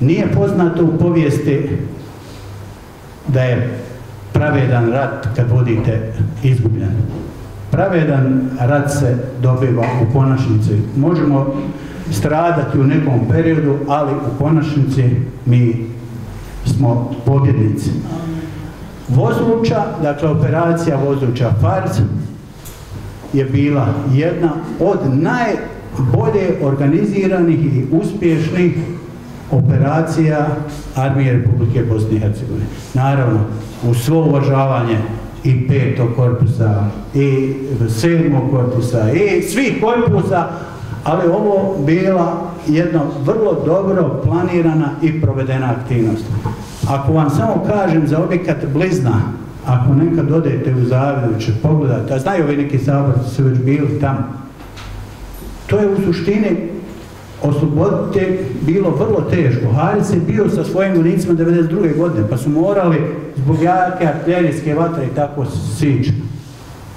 Nije poznato u povijesti da je pravedan rat kad vodite izgubljen. Pravedan rat se dobiva u konačnici. Možemo stradati u nekom periodu, ali u konačnici mi smo pobjednici. Vozuća, dakle operacija Vozuća Fars je bila jedna od najbolje organiziranih i uspješnih operacija Armije Republike Bosne i Hercegovine. Naravno, u svo uvažavanje i petog korpusa, i sedmog korpusa, i svih korpusa, ali ovo bila jedna vrlo dobro planirana i provedena aktivnost. Ako vam samo kažem za objekat Blizna, ako nekad odete u Zavidoviće, pogledate, a znaju ovi neki saborci su već bili tamo, to je u suštini osloboditi bilo vrlo teško. Haris je bio sa svojim vojnicima 92. godine, pa su morali zbog jake artiljerijske vatre i tako sići.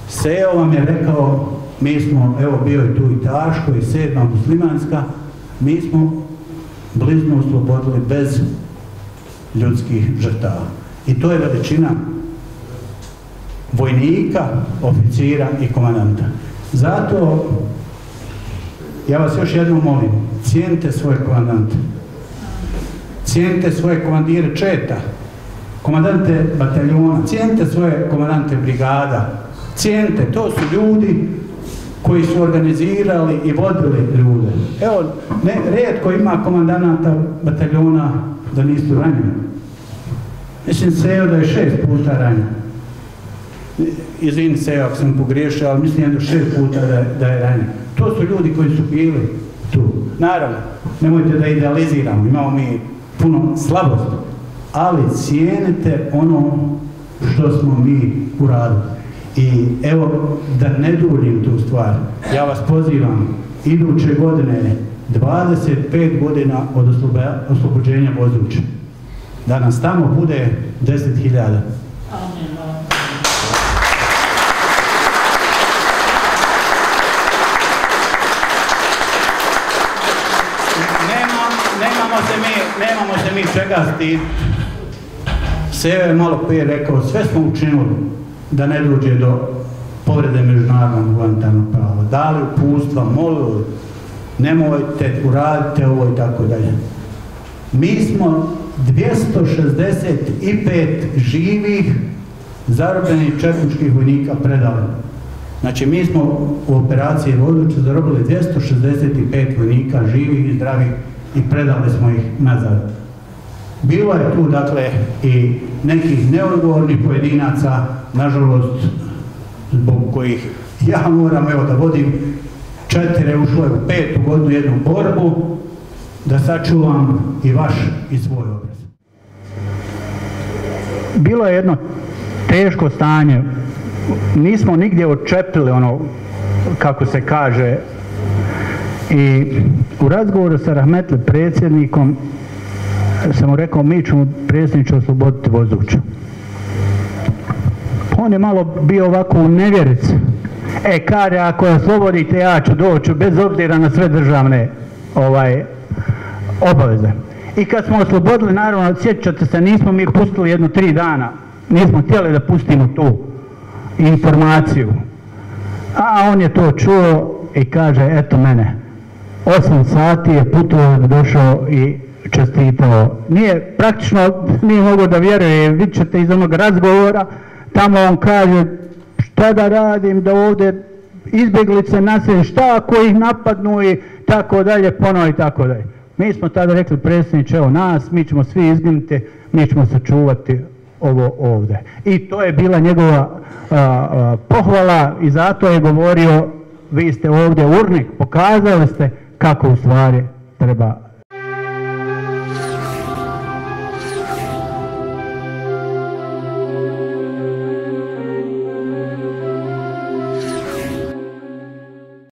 Seo vam je rekao, mi smo, evo bio je tu i Taško i sedma muslimanska, mi smo bliznu oslobodili bez ljudskih žrtava. I to je veličina vojnika, oficira i komandanta. Zato ja vas još jednom molim, cijenite svoje komandante. Cijenite svoje komandire četa, komandante bataljona, cijenite svoje komandante brigada, cijenite, to su ljudi koji su organizirali i vodili ljude. Evo, ne, ima komandanata bataljona da nisu ranjeni. Mislim se da je šest puta ranjen. Izvini se ako sam pogriješio, ali mislim da šest puta da je, da je ranjen. To su ljudi koji su bili tu. Naravno, nemojte da idealiziramo, imamo mi puno slabosti, ali cijenite ono što smo mi uradili. I evo, da ne duljim tu stvar, ja vas pozivam, iduće godine 25 godina od oslobođenja vozuća. Da nas tamo bude 10.000. Nemamo se mi, nemamo se mi čega stid. Seo je malo prije rekao, sve smo učinili da ne dođe do povrede međunarodnog humanitarnog prava. Dali upustva, molili, nemojte, uradite ovo i tako dalje. Mi smo 265 živih zarobljenih četničkih vojnika predali. Znači mi smo u operaciji Voduće zarobili 265 vojnika živih i zdravih i predali smo ih nazad. Bilo je tu dakle i nekih neodgovornih pojedinaca, nažalost zbog kojih ja moram evo da vodim četiri, ušlo je u petu godinu jednu borbu, da sačuvam i vaš i svoj obraz. Bilo je jedno teško stanje, nismo nigdje odčepili ono, kako se kaže, i u razgovoru sa Rahmetli predsjednikom sam mu rekao mi ćemo predsjedniče osloboditi vozuća. On je malo bio ovako u nevjerici. E, kare, ako je oslobodite, ja ću doći, bez obzira na sve državne ovaj, obaveze. I kad smo oslobodili, naravno, sjećate se, nismo mi pustili jedno tri dana. Nismo htjeli da pustimo tu informaciju. A on je to čuo i kaže, eto mene, osam sati je putovao, došao i čestitao. Nije, praktično nije mogao da vjeruje, vidjet ćete iz onog razgovora, tamo on kaže, šta da radim, da ovdje izbjeglice naselje, šta ako ih napadnu i tako dalje, ponovo i tako dalje. Mi smo tada rekli, predsjedniče, evo nas, mi ćemo svi izginuti, mi ćemo sačuvati ovo ovdje. I to je bila njegova pohvala i zato je govorio, vi ste ovdje urnik, pokazali ste kako u stvari treba